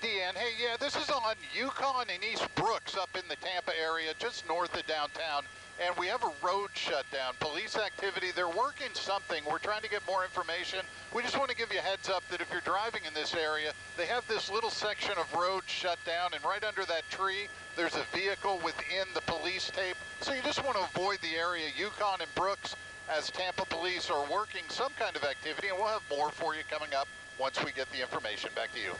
Deanne. Hey, yeah, this is on Yukon and East Brooks up in the Tampa area, just north of downtown. And we have a road shutdown. Police activity, they're working something. We're trying to get more information. We just want to give you a heads up that if you're driving in this area, they have this little section of road shut down, and right under that tree, there's a vehicle within the police tape. So you just want to avoid the area, Yukon and Brooks, as Tampa police are working some kind of activity, and we'll have more for you coming up once we get the information. Back to you.